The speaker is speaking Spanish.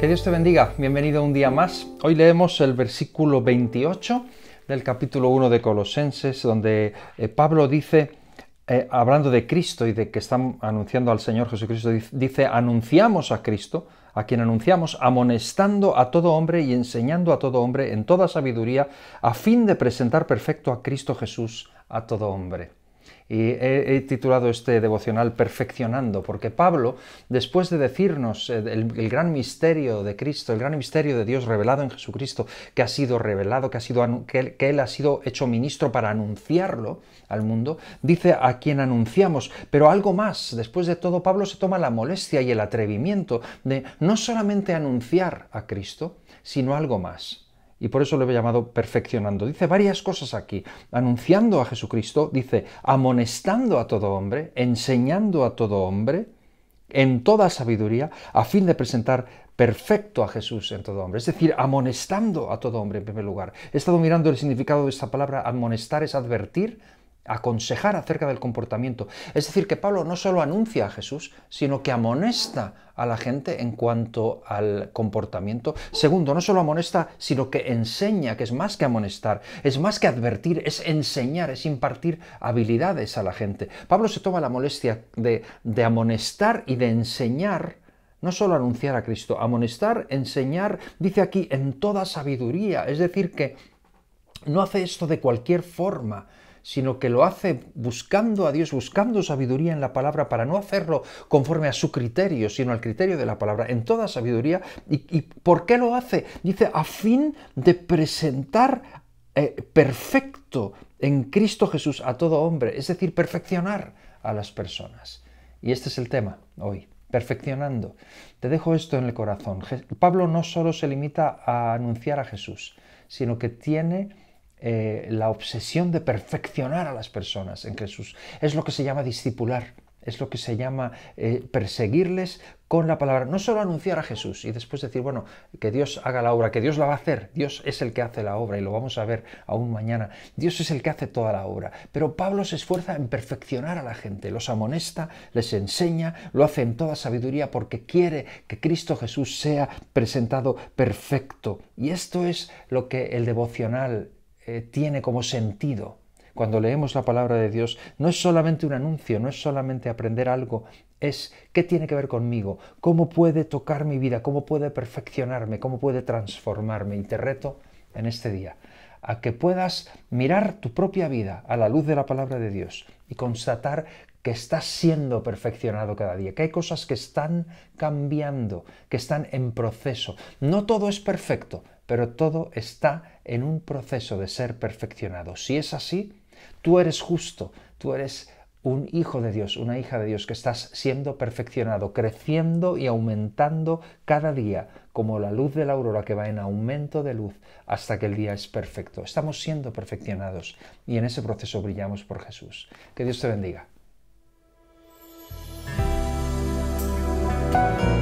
Que Dios te bendiga, bienvenido un día más. Hoy leemos el versículo 28 del capítulo 1 de Colosenses, donde eh, Pablo dice, eh, hablando de Cristo y de que están anunciando al Señor Jesucristo, dice, anunciamos a Cristo, a quien anunciamos, amonestando a todo hombre y enseñando a todo hombre en toda sabiduría, a fin de presentar perfecto a Cristo Jesús a todo hombre. Y he, titulado este devocional Perfeccionando, porque Pablo, después de decirnos eh, el, gran misterio de Cristo, el gran misterio de Dios revelado en Jesucristo, que ha sido revelado, que, ha sido, que, él, ha sido hecho ministro para anunciarlo al mundo, dice a quien anunciamos, pero algo más. Después de todo, Pablo se toma la molestia y el atrevimiento de no solamente anunciar a Cristo, sino algo más y por eso lo he llamado perfeccionando. Dice varias cosas aquí, anunciando a Jesucristo, dice amonestando a todo hombre, enseñando a todo hombre, en toda sabiduría, a fin de presentar perfecto a Jesús en todo hombre. Es decir, amonestando a todo hombre en primer lugar. He estado mirando el significado de esta palabra, amonestar es advertir, aconsejar acerca del comportamiento. Es decir, que Pablo no solo anuncia a Jesús, sino que amonesta a la gente en cuanto al comportamiento. Segundo, no solo amonesta, sino que enseña, que es más que amonestar, es más que advertir, es enseñar, es impartir habilidades a la gente. Pablo se toma la molestia de, de amonestar y de enseñar no solo anunciar a Cristo, amonestar, enseñar, dice aquí, en toda sabiduría. Es decir, que no hace esto de cualquier forma, sino que lo hace buscando a Dios, buscando sabiduría en la palabra para no hacerlo conforme a su criterio, sino al criterio de la palabra, en toda sabiduría. ¿Y, por qué lo hace? Dice, a fin de presentar eh, perfecto en Cristo Jesús a todo hombre, es decir, perfeccionar a las personas. Y este es el tema hoy perfeccionando. Te dejo esto en el corazón. Pablo no solo se limita a anunciar a Jesús, sino que tiene eh, la obsesión de perfeccionar a las personas en Jesús. Es lo que se llama discipular, es lo que se llama eh, perseguirles con la palabra. No solo anunciar a Jesús y después decir, bueno, que Dios haga la obra, que Dios la va a hacer. Dios es el que hace la obra y lo vamos a ver aún mañana. Dios es el que hace toda la obra. Pero Pablo se esfuerza en perfeccionar a la gente, los amonesta, les enseña, lo hace en toda sabiduría porque quiere que Cristo Jesús sea presentado perfecto. Y esto es lo que el devocional eh, tiene como sentido. Cuando leemos la palabra de Dios, no es solamente un anuncio, no es solamente aprender algo, es qué tiene que ver conmigo, cómo puede tocar mi vida, cómo puede perfeccionarme, cómo puede transformarme. Y te reto en este día a que puedas mirar tu propia vida a la luz de la palabra de Dios y constatar que estás siendo perfeccionado cada día, que hay cosas que están cambiando, que están en proceso. No todo es perfecto, pero todo está en un proceso de ser perfeccionado. Si es así, tú eres justo, tú eres un hijo de Dios, una hija de Dios, que estás siendo perfeccionado, creciendo y aumentando cada día, como la luz de la aurora que va en aumento de luz hasta que el día es perfecto. Estamos siendo perfeccionados y en ese proceso brillamos por Jesús. Que Dios te bendiga. 啊。